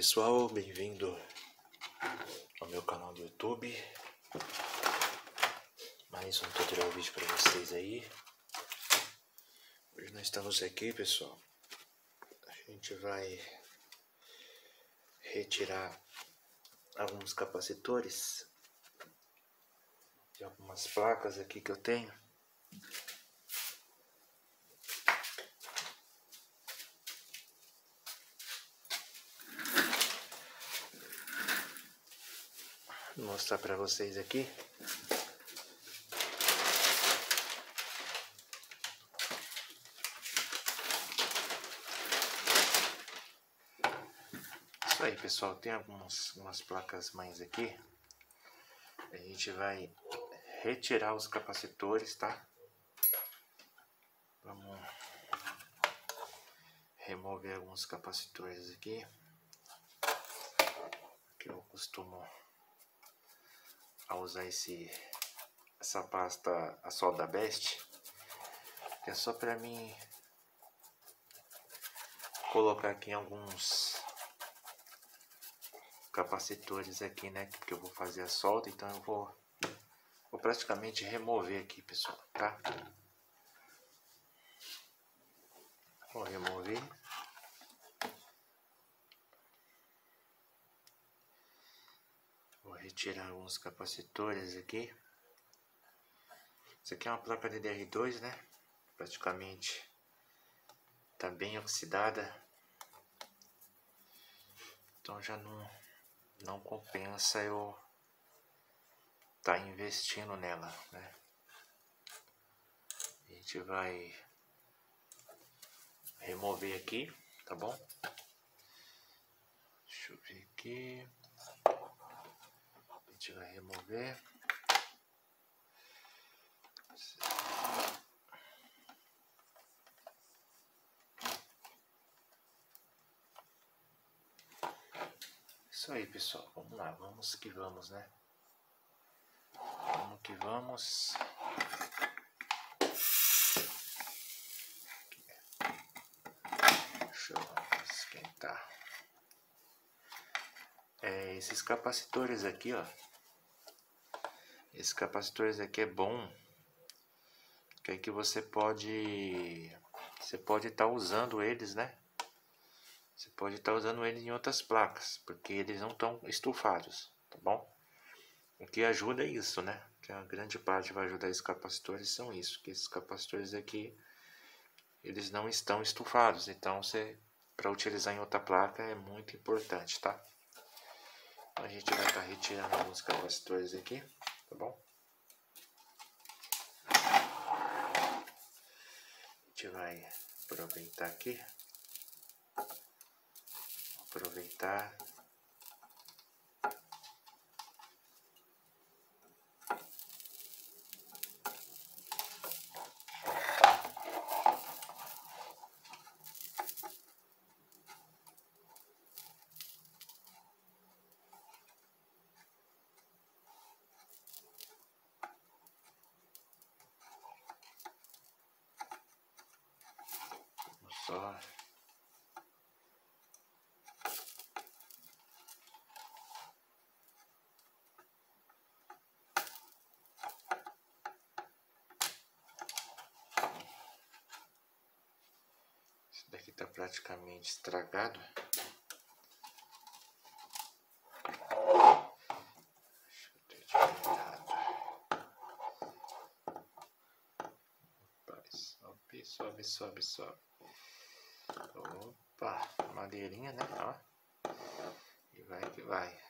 pessoal, bem-vindo ao meu canal do YouTube. Mais um tutorial vídeo para vocês aí. Hoje nós estamos aqui, pessoal. A gente vai retirar alguns capacitores de algumas placas aqui que eu tenho. Mostrar para vocês aqui. Isso aí, pessoal. Tem algumas, algumas placas mães aqui. A gente vai retirar os capacitores, tá? Vamos remover alguns capacitores aqui. Que eu costumo a usar esse essa pasta a solda best é só para mim colocar aqui alguns capacitores aqui né que eu vou fazer a solda. Então eu vou vou praticamente remover aqui pessoal tá? Vou remover retirar alguns capacitores aqui. Isso aqui é uma placa DDR2, né? Praticamente tá bem oxidada. Então já não, não compensa eu tá investindo nela, né? A gente vai remover aqui, tá bom? Deixa eu ver aqui gente vai remover. Isso aí, pessoal. Vamos lá, vamos que vamos, né? Vamos que vamos. Deixa eu esquentar. É, esses capacitores aqui, ó. Esses capacitores aqui é bom, que aí que você pode, você pode estar tá usando eles, né? Você pode estar tá usando eles em outras placas, porque eles não estão estufados, tá bom? O que ajuda é isso, né? Que a grande parte vai ajudar esses capacitores são isso, que esses capacitores aqui eles não estão estufados, então você para utilizar em outra placa é muito importante, tá? A gente vai estar tá retirando alguns capacitores aqui tá bom? A gente vai aproveitar aqui, aproveitar só. Esse daqui tá praticamente estragado. sobe, sobe, sobe. Opa, madeirinha, né? Ó. E vai que vai.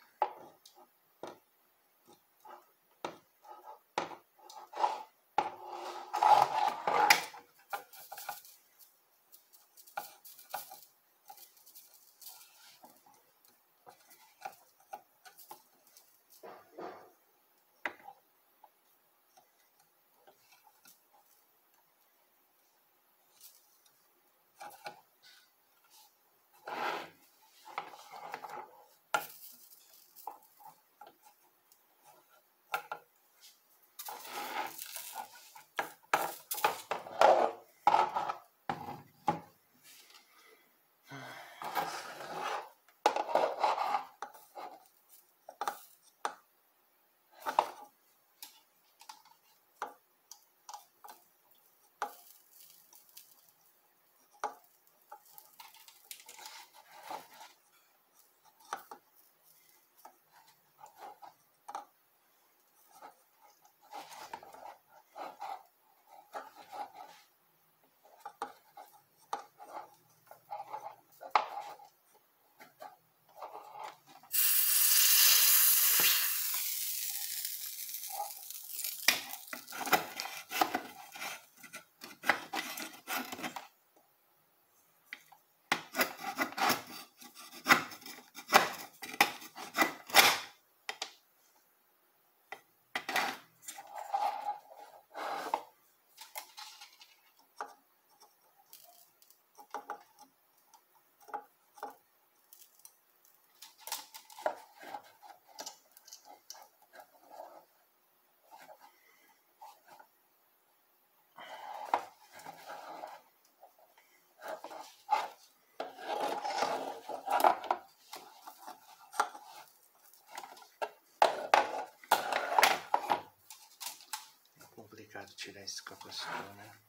De tirar esse capacitor, né?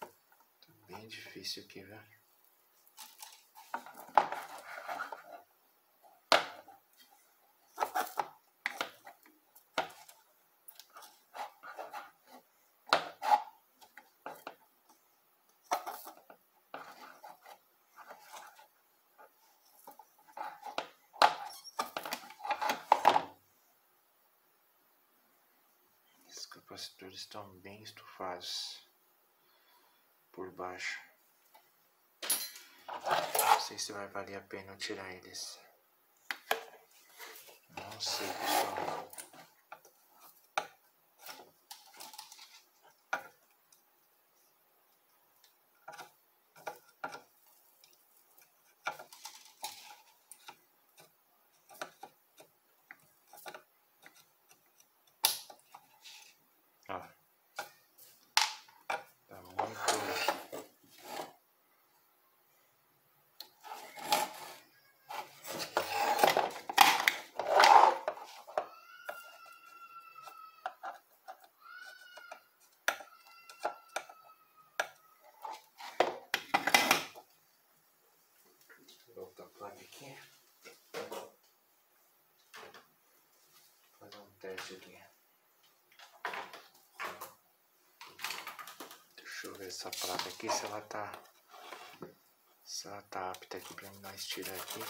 Tá bem difícil aqui, velho. capacitores estão estufados por baixo. Não sei se vai valer a pena tirar eles. Não sei, pessoal. aqui. Fazer um teste aqui. Deixa eu ver essa placa aqui se ela tá. Se ela tá apta aqui pra nós tirar aqui.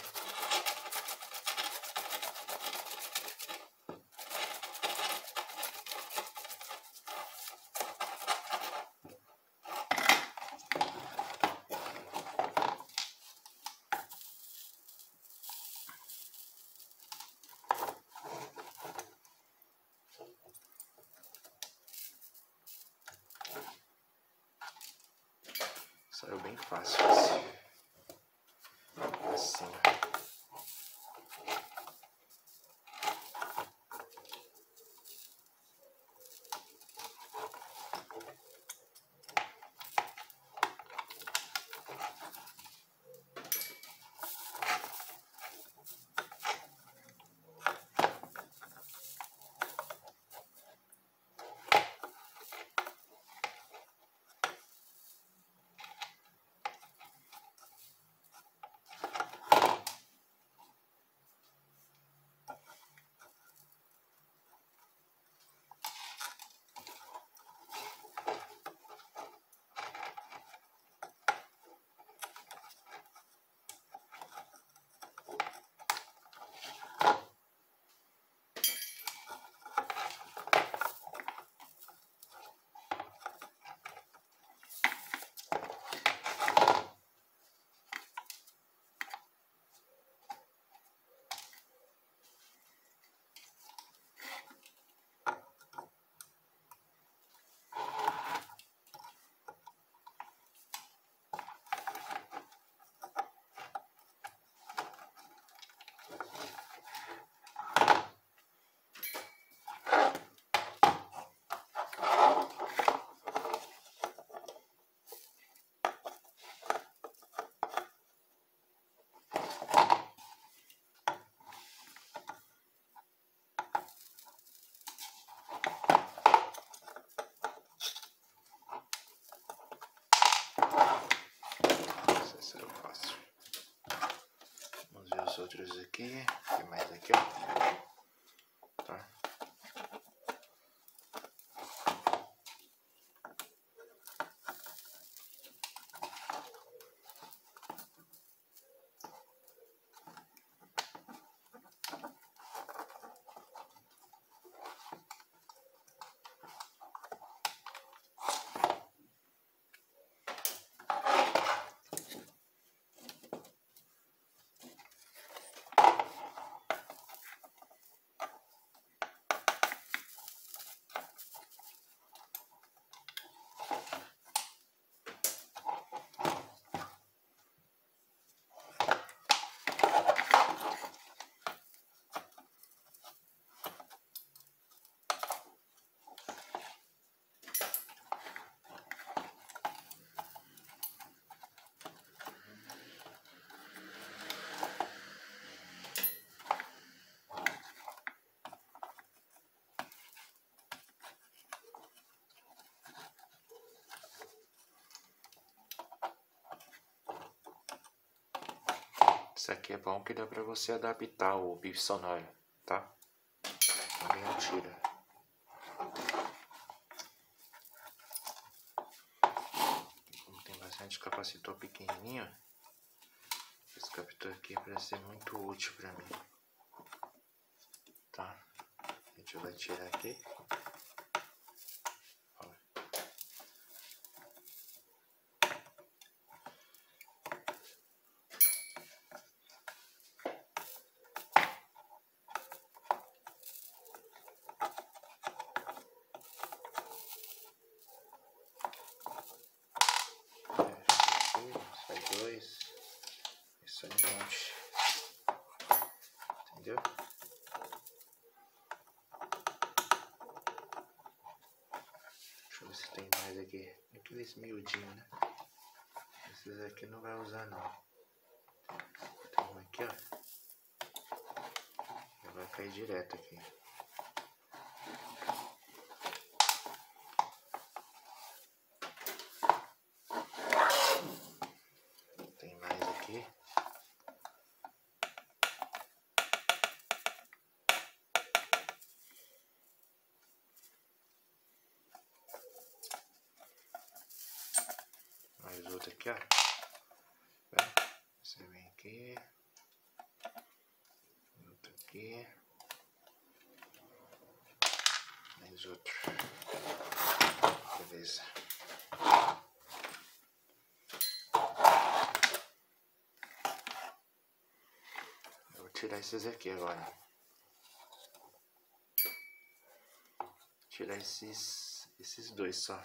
ठीक है Isso aqui é bom que dá pra você adaptar o bip sonoro, tá? Também não tira. Como tem bastante capacitor pequenininho, esse captor aqui parece ser muito útil pra mim. Tá? A gente vai tirar aqui. entendeu? Deixa eu ver se tem mais aqui. Aqueles miudinhos, né? Esses aqui não vai usar não. Tem um aqui, ó. Já vai cair direto aqui. Outro aqui, ó. Você vem aqui. Outro aqui. Mais outro. Beleza. Eu vou tirar esses aqui agora. Tirar esses, esses dois só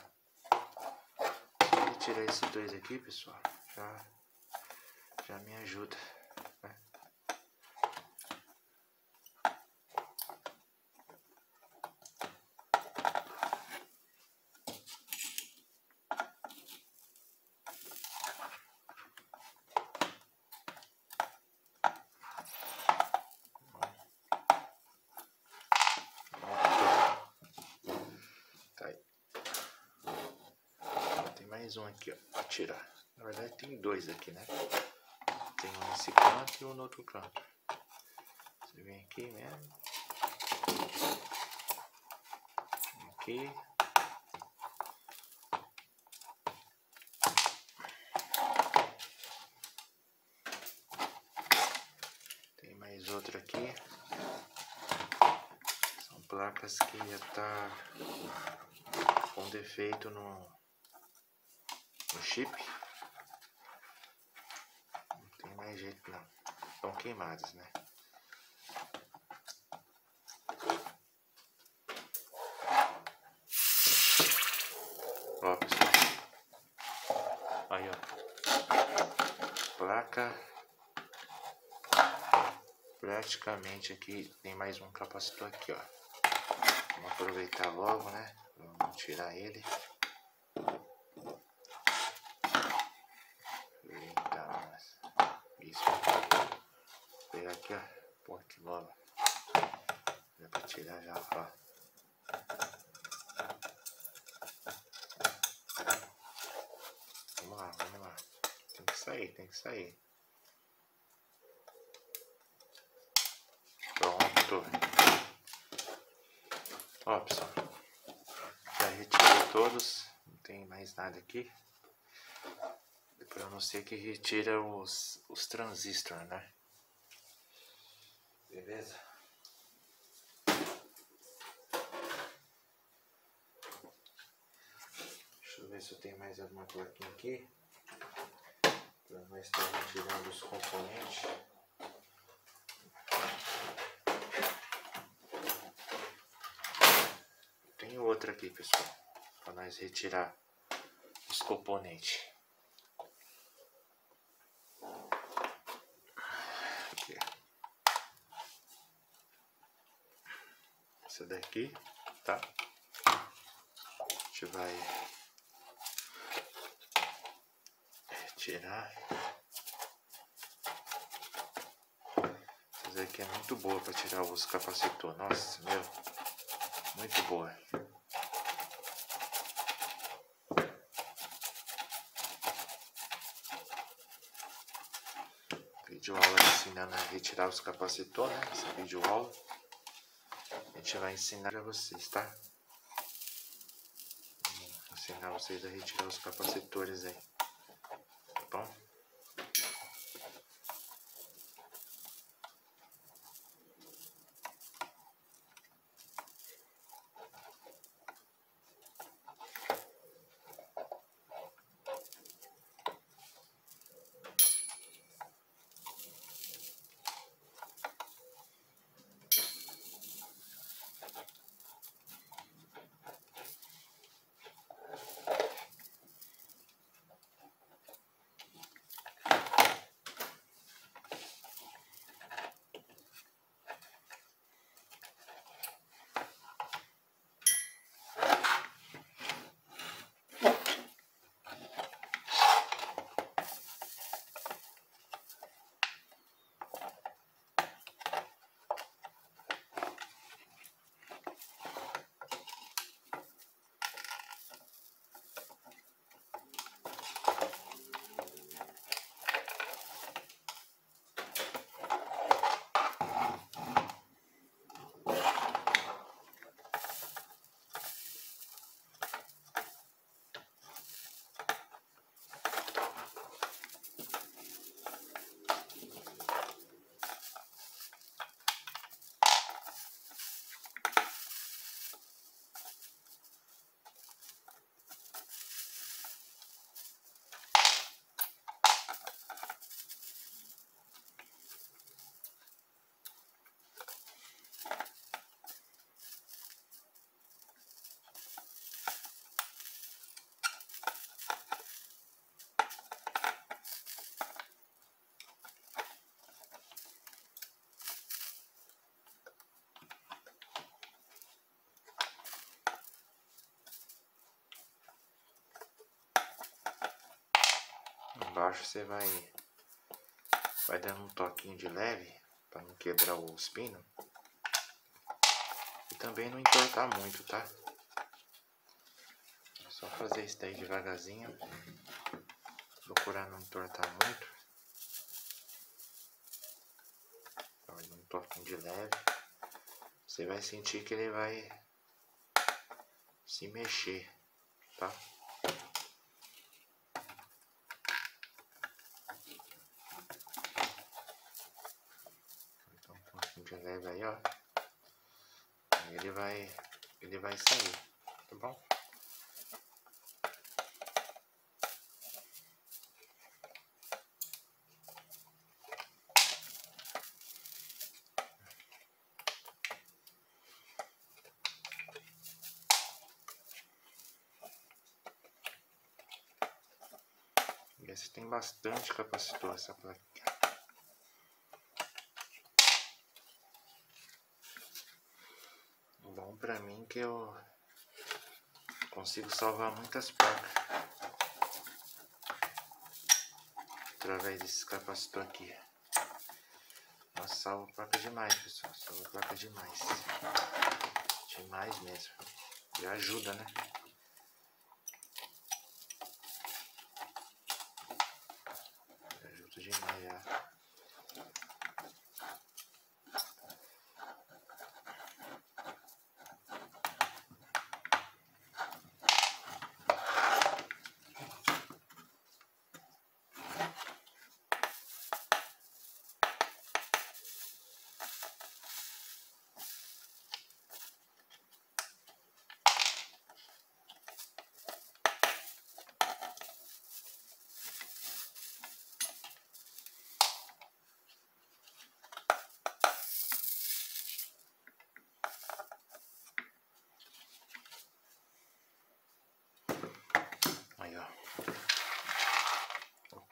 tirar esses dois aqui, pessoal, já, já me ajuda. Né? mais um aqui, ó, pra tirar. Na verdade tem dois aqui, né? Tem um nesse canto e um no outro canto. Você vem aqui mesmo. Aqui. Tem mais outro aqui. São placas que já tá com defeito no chip. Não tem mais jeito não. Estão queimadas, né? Ó, pessoal. Aí, ó. Placa. Praticamente aqui tem mais um capacitor aqui, ó. Vamos aproveitar logo, né? Vamos tirar ele. aqui, ó. Ponte logo. Dá pra tirar já, ó. Vamos lá, vamos lá. Tem que sair, tem que sair. Pronto. Ó, pessoal. Já retirei todos. Não tem mais nada aqui. Depois eu não sei que retira os, os transistores, né? Beleza? Deixa eu ver se eu tenho mais alguma plaquinha aqui. Para nós estar retirando os componentes. Tem outra aqui, pessoal. Para nós retirar os componentes. essa daqui, tá? A gente vai retirar. Essa daqui é muito boa para tirar os capacitores. Nossa, meu, muito boa. Vídeo aula ensinando a retirar os capacitores, né? Essa vídeo aula. A gente vai ensinar para vocês, tá? Vou ensinar vocês a retirar os capacitores aí. Embaixo você vai, vai dando um toquinho de leve para não quebrar os pinos. E também não entortar muito, tá? É só fazer isso daí devagarzinho. Procurar não entortar muito. Um toquinho de leve. Você vai sentir que ele vai se mexer, tá? Leve aí, ó. Ele vai, ele vai sair, tá bom? Esse tem bastante capacitor essa placa. Pra mim que eu consigo salvar muitas placas através desse capacitor aqui. Nossa, salva placa demais, pessoal. Salva placa demais. Demais mesmo. E ajuda, né? Ajuda demais já.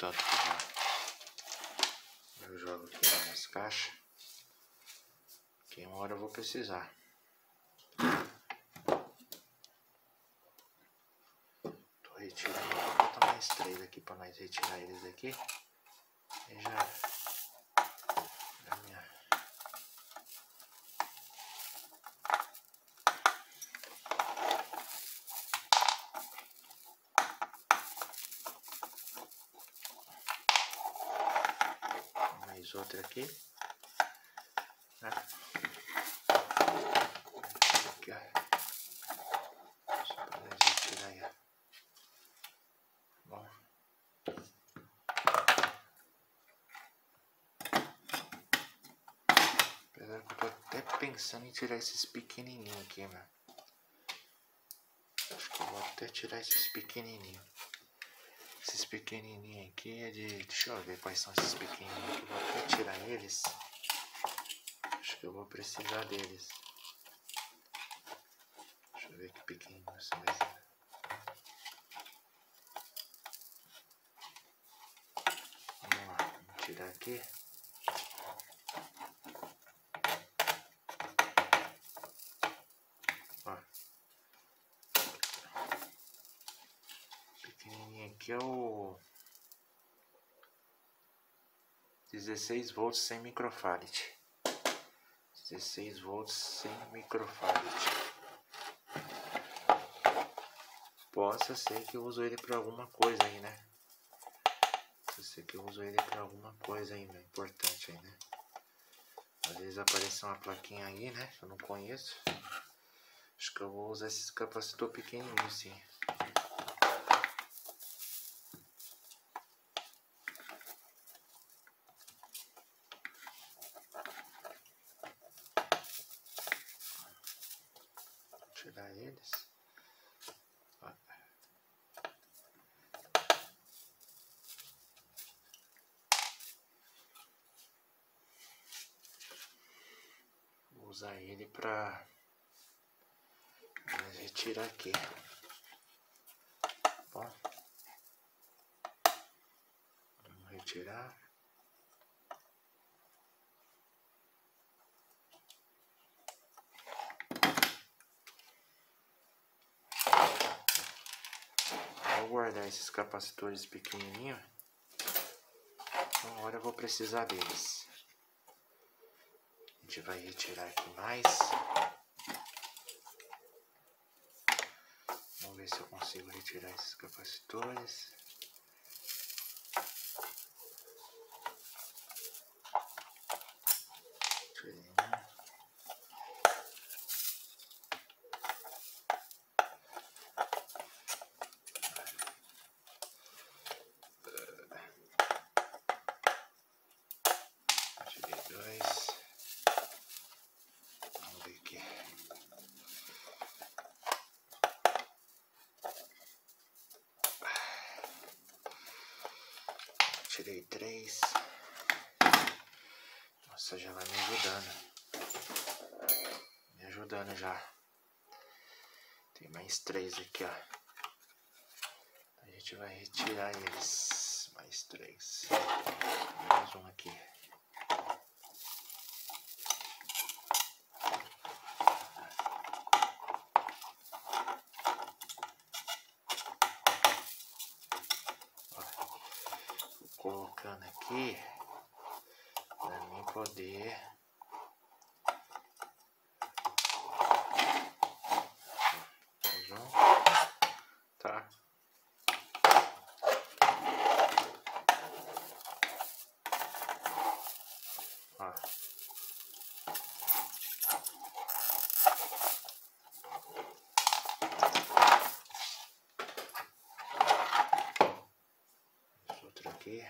tanto que jogo aqui nas caixas que uma hora eu vou precisar. Tô retirando vou botar mais três aqui para nós retirar eles aqui e já Esses outros aqui. Né? Aqui, ó. Só pra gente tirar aí, ó. Bom. Apesar que eu tô até pensando em tirar esses pequenininhos aqui, mano. Acho que eu vou até tirar esses pequenininhos. Esses pequenininhos aqui é de... Deixa eu ver quais são esses pequenininhos aqui. Vou até tirar eles. Acho que eu vou precisar deles. Deixa eu ver que pequenininhos são esses. Vamos lá, vamos tirar aqui. Ó. Pequenininho aqui é o 16 volts sem microfarad. 16 volts sem microfarad. Possa ser que eu uso ele para alguma coisa aí, né? Possa ser que eu uso ele para alguma coisa né? importante aí, né? Às vezes aparece uma plaquinha aí, né? Que eu não conheço. Acho que eu vou usar esse capacitor pequenininho, sim. tirar eles. Ó. Vou usar ele para retirar aqui. Bom, vamos retirar. Vou guardar esses capacitores pequenininhos. Uma hora eu vou precisar deles. A gente vai retirar aqui mais. Vamos ver se eu consigo retirar esses capacitores. Tirei um. Tirei dois. Vamos ver aqui. Tirei três. Nossa, já vai me ajudando. Me ajudando já. Tem mais três aqui, ó. A gente vai retirar eles. Mais três. Mais um aqui. Vou colocando aqui para mim poder Mais um. tá Ó. Esse outro aqui.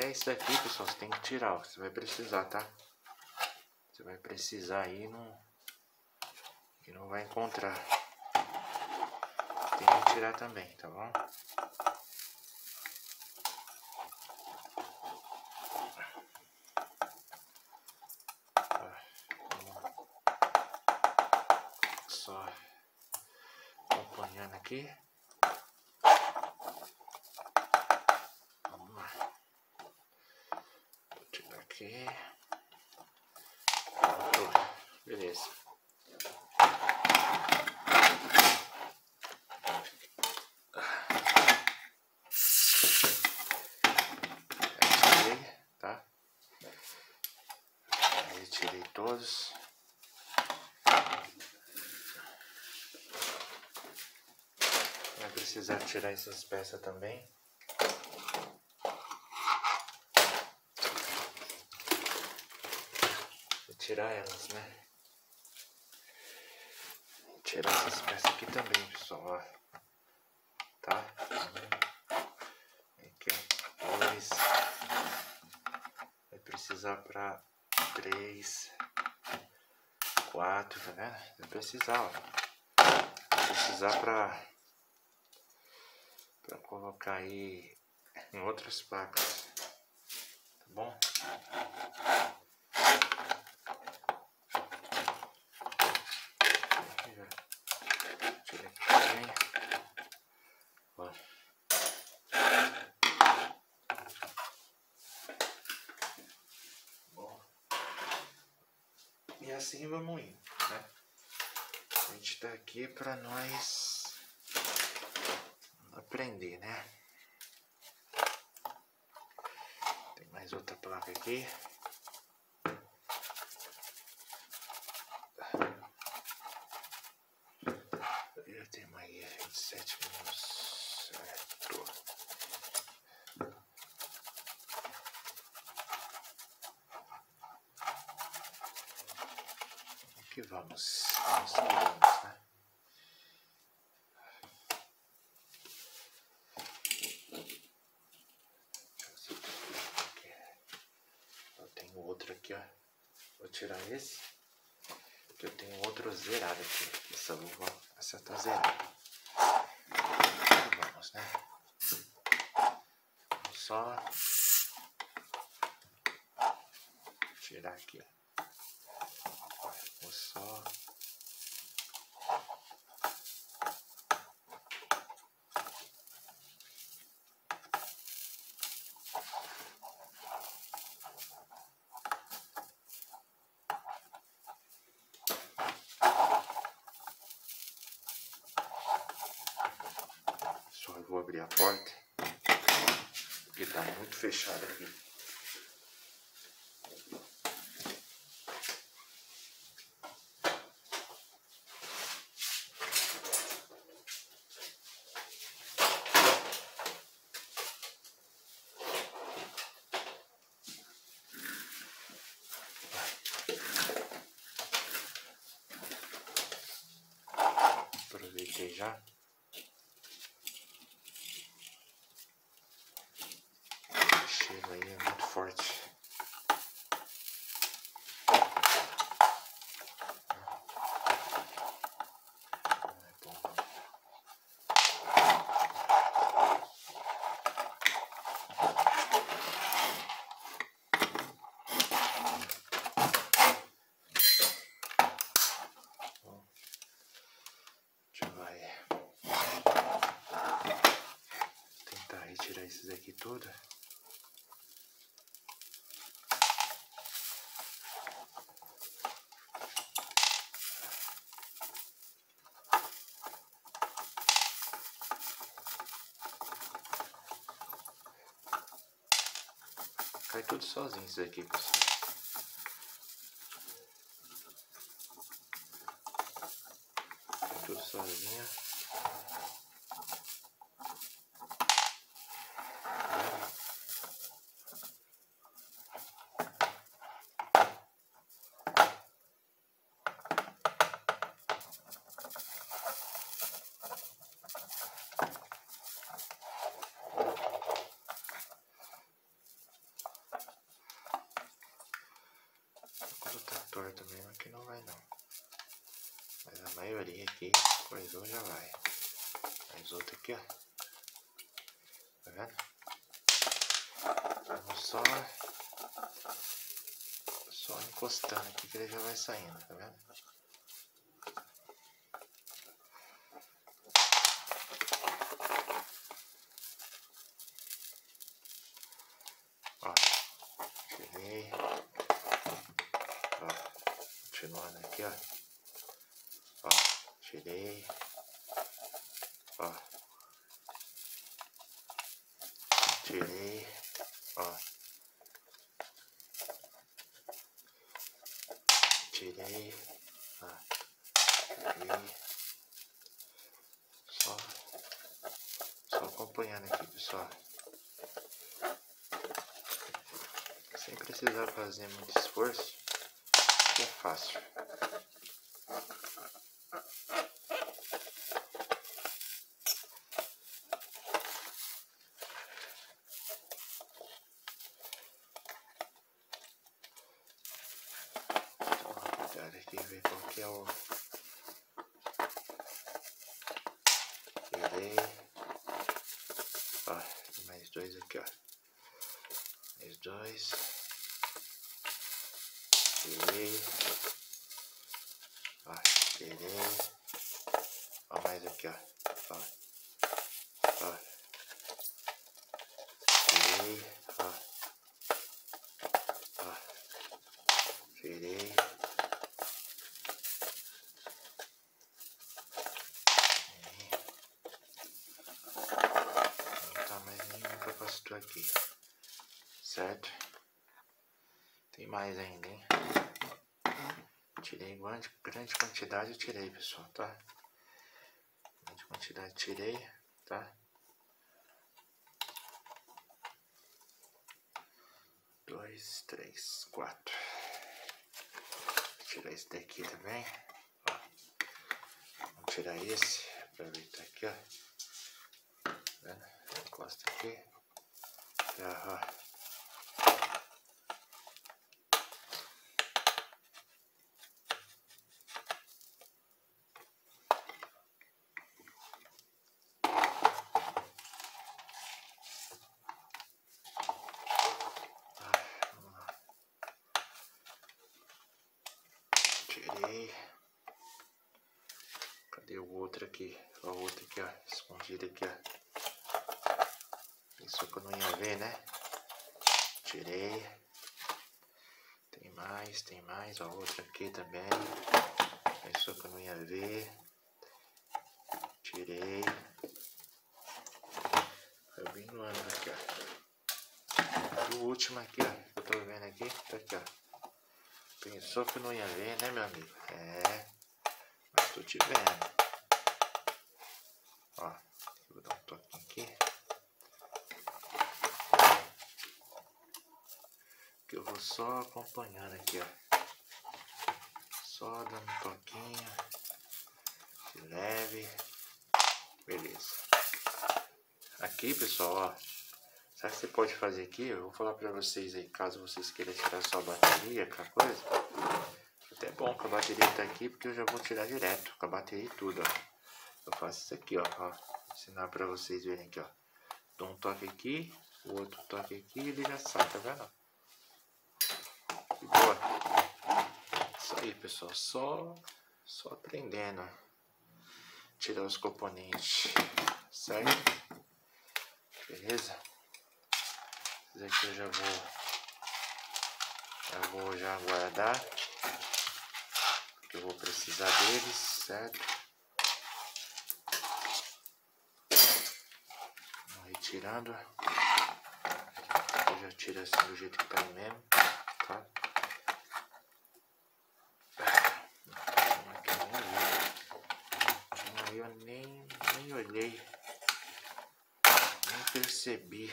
Até isso daqui, pessoal, você tem que tirar, ó. Você vai precisar, tá? Você vai precisar aí não e não vai encontrar. Tem que tirar também, tá bom? Vamos Só acompanhando aqui. Vamos lá. Vou tirar aqui. Pronto. Beleza. Já tirei, tá? Aí tirei todos. Precisar tirar essas peças também. Vou tirar elas, né? Tirar essas peças aqui também, pessoal. Tá? Aqui, ó. Dois. Vai precisar pra três, quatro, vendo? Vai precisar, ó. Vai precisar pra colocar aí em outras placas, tá. Ó. Bom. E assim vamos indo, né? A gente tá aqui pra nós aprender, né? Tem mais outra placa aqui. Eu tenho uma aí 27 minutos. Certo. que vamos. Vamos que vamos, né? Deixa eu ver se eu tenho aqui. Eu tenho outro aqui, ó. Vou tirar esse. Porque eu tenho outro zerado aqui. Essa luva, essa tá zerada. Que vamos, né? Vamos só tirar aqui, ó. Vou. Só eu vou abrir a porta. Porque tá muito fechado aqui. Aproveitei já. O cheiro aí é muito forte. Não é bom não. Bom, já vai tentar retirar esses aqui tudo. Cai tudo sozinho isso aqui, pessoal. Tudo sozinho. Quando tá torto mesmo aqui não vai não. Mas a maioria aqui, coisou já vai. Mas outro aqui, ó. Tá vendo? Vamos só. Só encostando aqui que ele já vai saindo, tá vendo? Ó, tirei. Ó, continuando aqui, ó. Ó, tirei. Ó. Tirei. Ó. Tirei. Ó. Tirei. Só pessoal. Sem precisar fazer muito esforço, é fácil. aqui ver qual que é o tirei ó mais dois aqui ó mais dois tirei ó tirei ó mais aqui ó ó ó tirei ó ó tirei aqui, certo? Tem mais ainda, hein? Tirei grande, grande quantidade, tirei, pessoal, tá? Grande quantidade, tirei, tá? Dois, três, quatro. Vou tirar esse daqui também, ó. Vamos tirar esse, aproveitar aqui, ó. Tá vendo? Encosta aqui. Aham. Tirei. Cadê o outro aqui? O outro aqui, ó. Escondido aqui, ó. Pensou que eu não ia ver, né? Tirei. Tem mais, tem mais. Ó, outra aqui também. Pensou que eu não ia ver. Tirei. Foi bem no ano aqui, ó. O último aqui, ó. Que eu tô vendo aqui. Tá aqui, ó. Pensou que eu não ia ver, né, meu amigo? É. Mas tô te vendo. Ó. Vou dar um toquinho aqui. que eu vou só acompanhando aqui, ó. Só dando um toquinho. De leve. Beleza. Aqui, pessoal, ó. Sabe o que você pode fazer aqui? Eu vou falar pra vocês aí, caso vocês queiram tirar sua bateria, aquela coisa. Até bom que a bateria tá aqui, porque eu já vou tirar direto, com a bateria e tudo, ó. Eu faço isso aqui, ó. ó. Vou ensinar pra vocês verem aqui, ó. Dou um toque aqui, o outro toque aqui e ele já sai, tá vendo? Boa. Isso aí, pessoal. Só, só aprendendo. Tirar os componentes. Certo? Beleza? Esse aqui eu já vou... Já vou já guardar. Porque eu vou precisar deles, certo? Vou retirando. Eu já tiro assim do jeito que tá mesmo, tá? eu nem, nem olhei, nem percebi.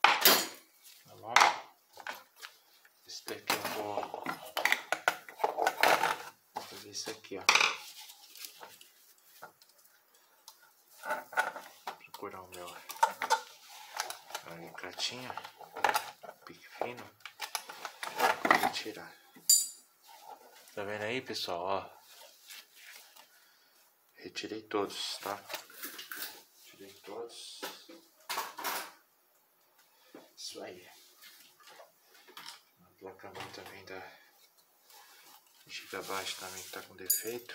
Tá bom? Esse daqui eu vou, vou fazer isso aqui, ó. Procurar o meu alicatinho, pique fino, vou tirar. Tá vendo aí, pessoal? Ó. Retirei todos, tá? Tirei todos. Isso aí. A placa-mãe também da Gigabyte também tá com defeito.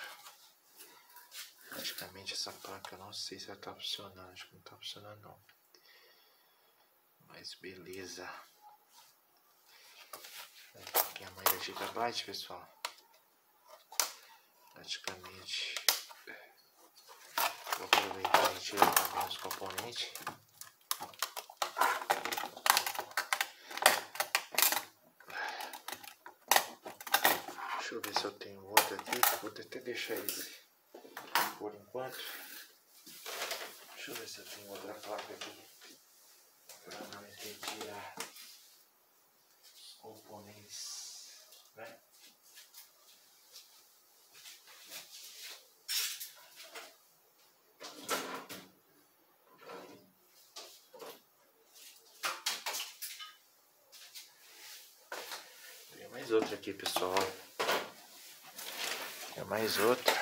Praticamente essa placa não sei se ela tá funcionando. Acho que não tá funcionando não. Mas beleza. Aqui a mãe da Gigabyte, pessoal. Praticamente Vou aproveitar e tirar também os componentes. Deixa eu ver se eu tenho outro aqui. Vou até deixar esse por enquanto. Deixa eu ver se eu tenho outra placa aqui. Para não retirar os componentes. Né? Tem mais outra aqui, pessoal. Tem mais outra.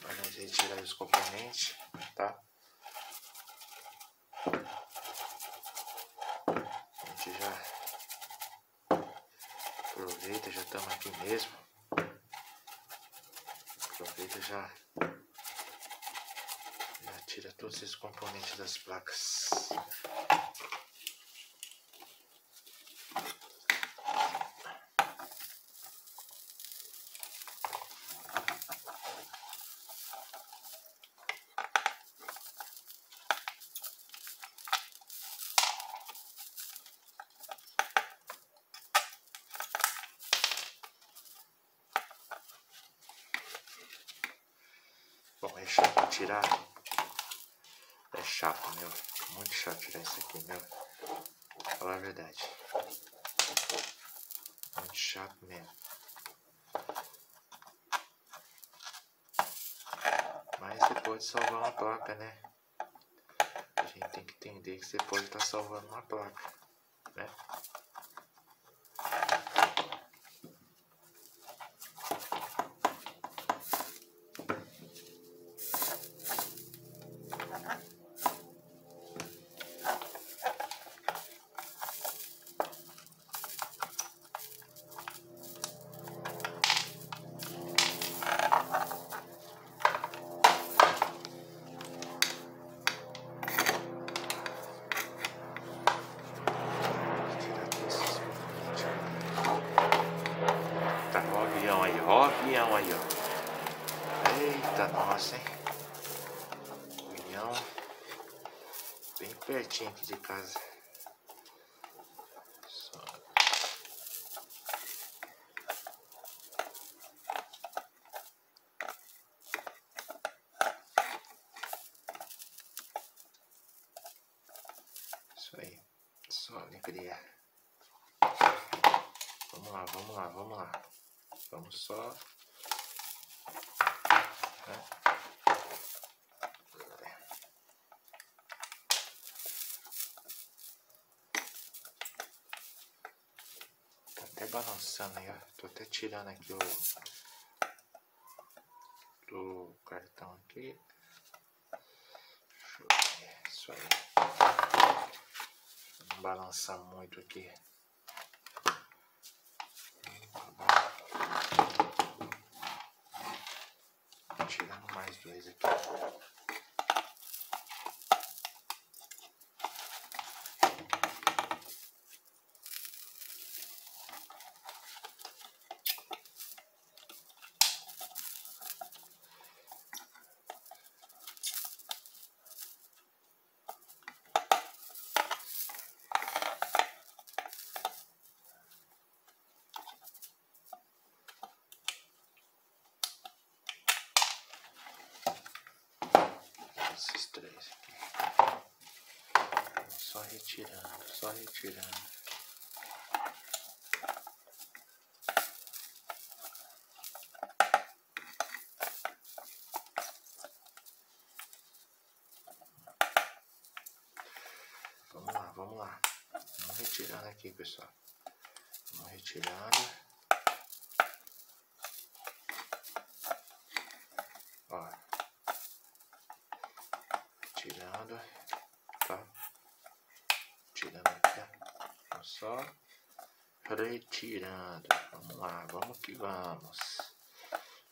Para nós retirar os componentes, tá? Aproveita, já estamos aqui mesmo. Aproveita já. Já tira todos esses componentes das placas. Bom, é chato tirar. É chato, meu. Muito chato tirar isso aqui, meu. Vou falar a verdade. Muito chato mesmo. Mas você pode salvar uma placa, né? A gente tem que entender que você pode estar tá salvando uma placa, de casa. Só. Isso aí. Só alegria. Vamos lá, vamos lá, vamos lá. Vamos só. Né? Balançando aí, ó. Tô até tirando aqui o do cartão aqui. Deixa eu ver isso aí. Não balançar muito aqui. Tirando mais dois aqui. Retirando, só retirando. Vamos lá, vamos lá. Vamos retirando aqui, pessoal. Vamos retirando. Ó. Tirando, tá? tirando aqui, ó. Só retirando. Vamos lá, vamos que vamos.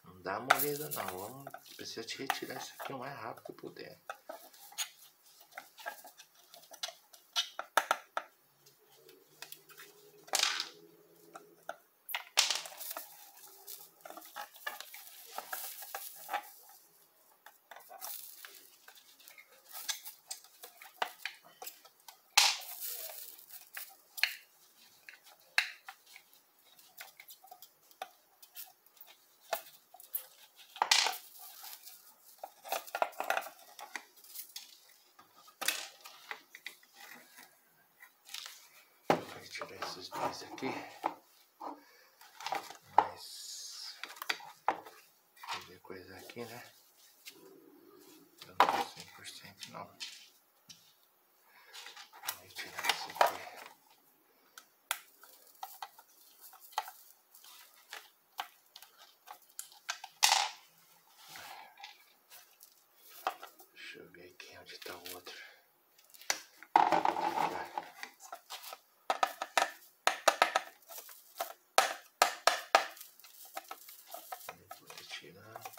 Não dá moleza não, vamos, precisa te retirar isso aqui o mais rápido que puder. Mais aqui. Mais. Fazer coisa aqui, né? Não tô 100% não. Vou tirar isso aqui. Deixa eu ver aqui onde tá o outro. Vou tirar.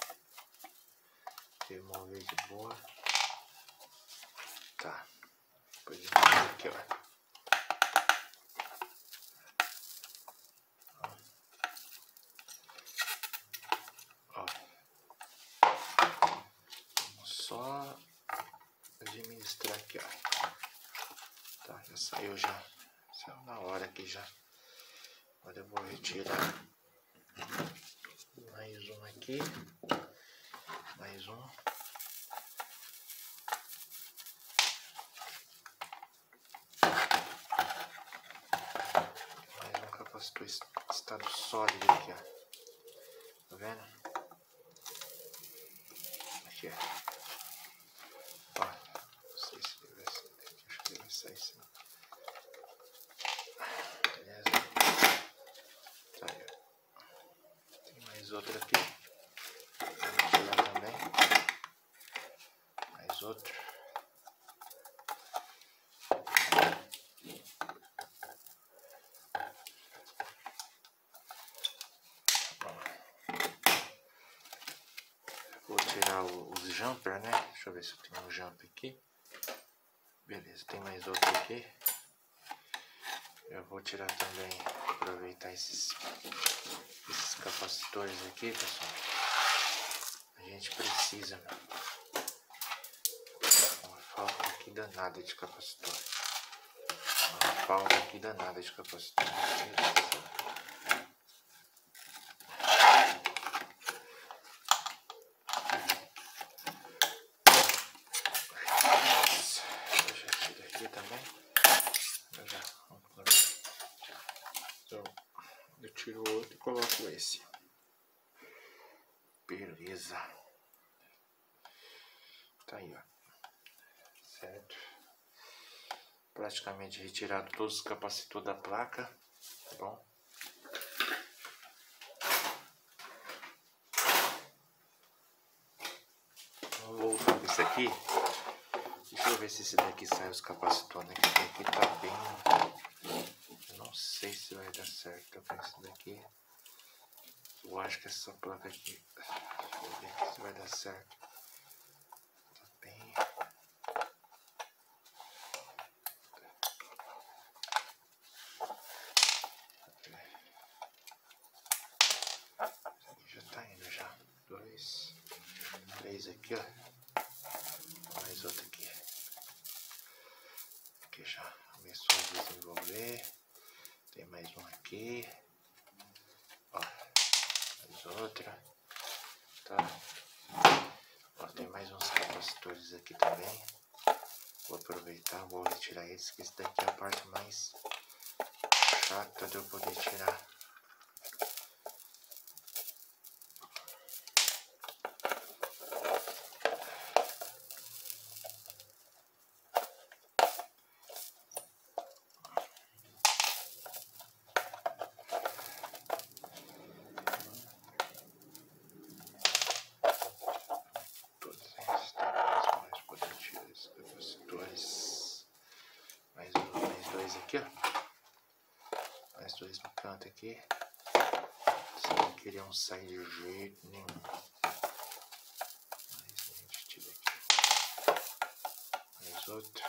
Remover de boa. Tá. Depois eu aqui, ó. Ó. Vamos só administrar aqui, ó. Tá, já saiu já. Saiu na hora aqui já. Agora eu vou retirar mais um aqui. Mais um. Mais es- estado sólido aqui, ó. Tá vendo? Aqui, ó. Ó, não sei se vai sair daqui, acho que vai sair sim. Beleza? Tá aí, ó. Tem mais outro aqui. Vou tirar também. Mais outro. Vou tirar o- os jumper, né? Deixa eu ver se eu tenho um jump aqui. Beleza, tem mais outro aqui. Eu vou tirar também, aproveitar esses, esses capacitores aqui, pessoal. A gente precisa. Uma falta aqui danada de capacitor. Uma falta aqui danada de capacitor. Meu Deus do céu. Nossa, eu já tiro aqui também. Eu já. Então, eu tiro o outro e coloco esse. Beleza. Tá aí, ó. Certo. Praticamente retirado todos os capacitores da placa. Tá bom? Voltar com isso aqui. Deixa eu ver se esse daqui sai os capacitores, né? Que daqui tá bem. Não sei se vai dar certo com esse daqui. Eu acho que essa placa aqui. Deixa eu ver se vai dar certo. Tá bem. Esse aqui já tá indo já. Dois. Três aqui, ó. Mais outro aqui. Aqui já começou a desenvolver. Tem mais um aqui. Ó, mais outra. Tá. Ó, tem mais uns capacitores aqui também. Vou aproveitar, vou retirar esse, que esse daqui é a parte mais chata de eu poder tirar. todos esses tapas mais poder tirar esses capacitores. Mais, um, mais dois aqui, ó. Mais dois no canto aqui. Se não queriam sair de jeito nenhum. Mais a gente tira aqui. Mais outro.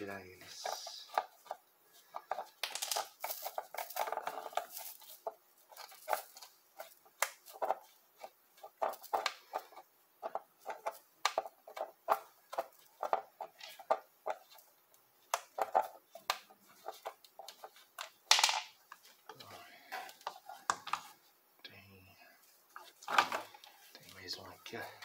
tirar eles. Tem, tem mais um aqui, ó.